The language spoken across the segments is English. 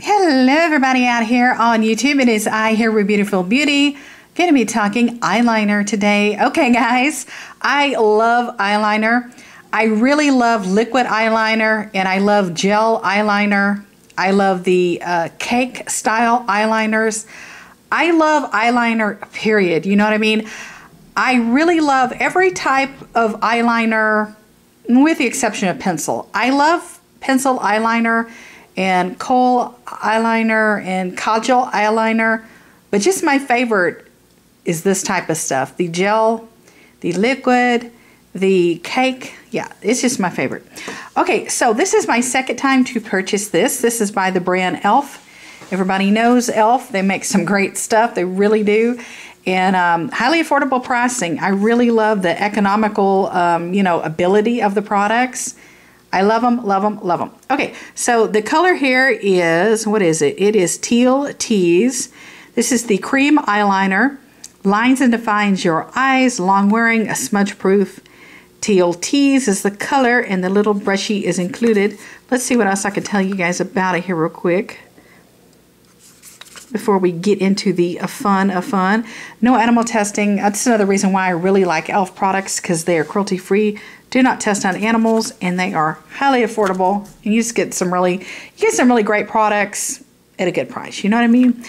Hello, everybody out here on YouTube. It is I here with Beautiful Beauty. Going to be talking eyeliner today. Okay, guys, I love eyeliner. I really love liquid eyeliner and I love gel eyeliner. I love the uh, cake style eyeliners. I love eyeliner, period. You know what I mean? I really love every type of eyeliner, with the exception of pencil. I love pencil eyeliner and kohl eyeliner and kajal eyeliner. But just my favorite is this type of stuff. The gel, the liquid, the cake. Yeah, it's just my favorite. Okay, so this is my second time to purchase this. This is by the brand e.l.f. Everybody knows e.l.f. They make some great stuff. They really do. And um, highly affordable pricing. I really love the economical, um, you know, ability of the products. I love them, love them, love them. Okay, so the color here is, what is it? It is Teal Tease. This is the cream eyeliner. Lines and defines your eyes, long wearing, a smudge proof. Teal Tease is the color and the little brushy is included. Let's see what else I can tell you guys about it here real quick before we get into the fun of fun. No animal testing. That's another reason why I really like e.l.f. products because they are cruelty free, do not test on animals, and they are highly affordable. And you just get some really, you get some really great products at a good price. You know what I mean?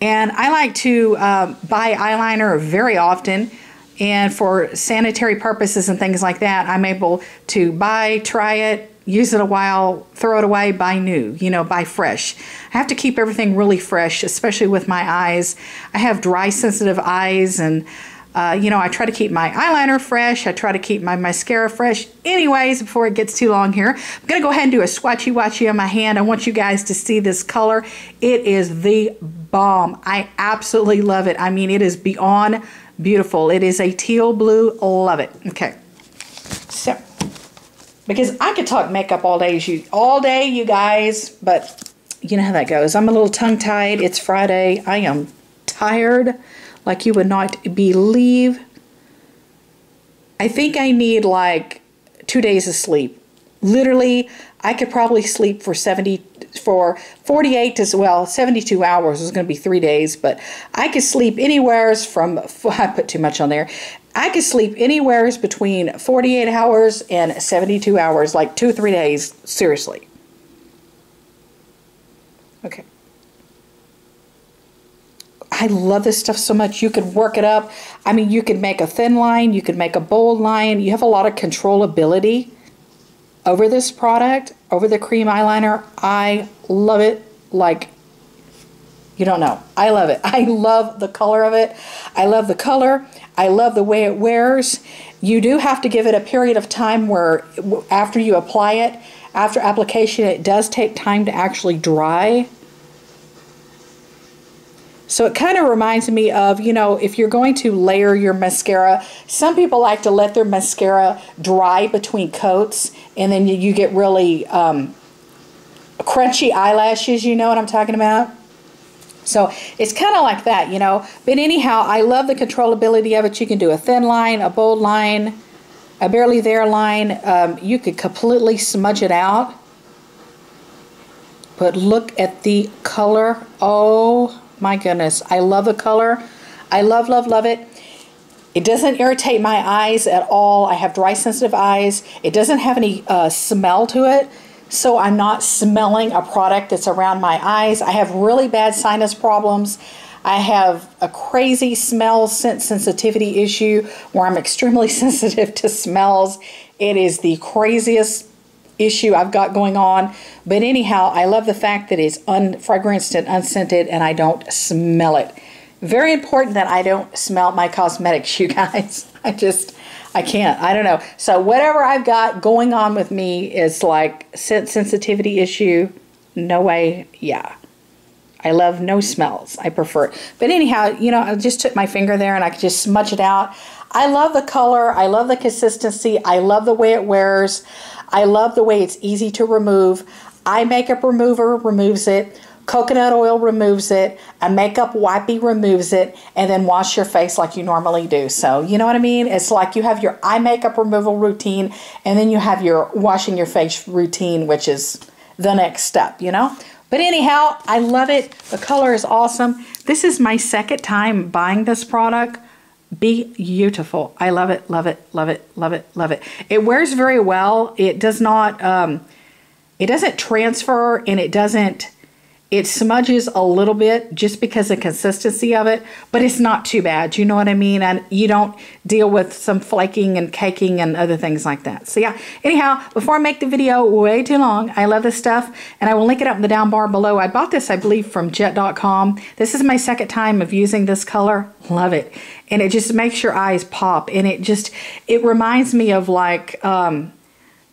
And I like to um, buy eyeliner very often. And for sanitary purposes and things like that, I'm able to buy, try it, use it a while, throw it away, buy new, you know, buy fresh. I have to keep everything really fresh, especially with my eyes. I have dry, sensitive eyes, and, uh, you know, I try to keep my eyeliner fresh. I try to keep my mascara fresh. Anyways, before it gets too long here, I'm going to go ahead and do a swatchy watchy on my hand. I want you guys to see this color. It is the bomb. I absolutely love it. I mean, it is beyond beautiful. It is a teal blue. Love it. Okay. So because I could talk makeup all day, you all day, you guys, but you know how that goes. I'm a little tongue tied. It's Friday. I am tired, like you would not believe. I think I need like two days of sleep. Literally, I could probably sleep for 70 for 48 as well 72 hours is going to be three days but i could sleep anywhere from i put too much on there I could sleep anywhere between 48 hours and 72 hours, like two three days, seriously. Okay. I love this stuff so much. You could work it up. I mean, you could make a thin line, you could make a bold line. You have a lot of controllability over this product, over the cream eyeliner. I love it like you don't know. I love it. I love the color of it. I love the color. I love the way it wears. You do have to give it a period of time where after you apply it, after application, it does take time to actually dry. So it kind of reminds me of, you know, if you're going to layer your mascara, some people like to let their mascara dry between coats and then you, get really um, crunchy eyelashes, you know what I'm talking about? So it's kind of like that, you know. But anyhow, I love the controllability of it. You can do a thin line, a bold line, a barely there line. Um, you could completely smudge it out. But look at the color. Oh my goodness. I love the color. I love, love, love it. It doesn't irritate my eyes at all. I have dry sensitive eyes. It doesn't have any uh, smell to it so I'm not smelling a product that's around my eyes. I have really bad sinus problems. I have a crazy smell sensitivity issue where I'm extremely sensitive to smells. It is the craziest issue I've got going on. But anyhow, I love the fact that it's unfragranced and unscented and I don't smell it. Very important that I don't smell my cosmetics, you guys. I just, I can't. I don't know. So whatever I've got going on with me is like scent sensitivity issue. No way. Yeah. I love no smells. I prefer it. But anyhow, you know, I just took my finger there and I could just smudge it out. I love the color. I love the consistency. I love the way it wears. I love the way it's easy to remove. Eye makeup remover removes it. Coconut oil removes it, a makeup wipey removes it, and then wash your face like you normally do. So, you know what I mean? It's like you have your eye makeup removal routine, and then you have your washing your face routine, which is the next step, you know? But anyhow, I love it. The color is awesome. This is my second time buying this product. Beautiful. I love it, love it, love it, love it, love it. It wears very well. It does not, um, it doesn't transfer and it doesn't it smudges a little bit just because of consistency of it, but it's not too bad. You know what I mean? And you don't deal with some flaking and caking and other things like that. So yeah, anyhow, before I make the video way too long, I love this stuff and I will link it up in the down bar below. I bought this, I believe, from jet.com. This is my second time of using this color. Love it. And it just makes your eyes pop and it just, it reminds me of like, um,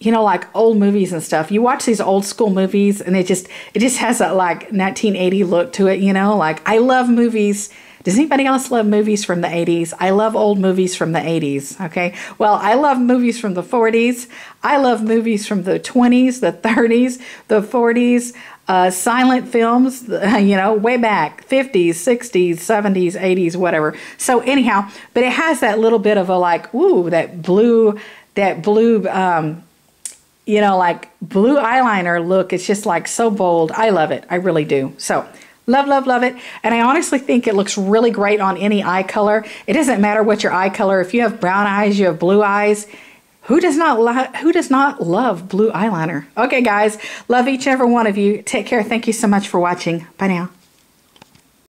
you know, like old movies and stuff. You watch these old school movies and it just it just has that like 1980 look to it, you know? Like I love movies. Does anybody else love movies from the 80s? I love old movies from the 80s, okay? Well, I love movies from the 40s. I love movies from the 20s, the 30s, the 40s, uh, silent films, you know, way back, 50s, 60s, 70s, 80s, whatever. So anyhow, but it has that little bit of a like, ooh, that blue, that blue, um, you know, like blue eyeliner look. It's just like so bold. I love it. I really do. So love, love, love it. And I honestly think it looks really great on any eye color. It doesn't matter what your eye color. If you have brown eyes, you have blue eyes. Who does not lo- who does not love blue eyeliner? Okay, guys, love each and every one of you. Take care. Thank you so much for watching. Bye now.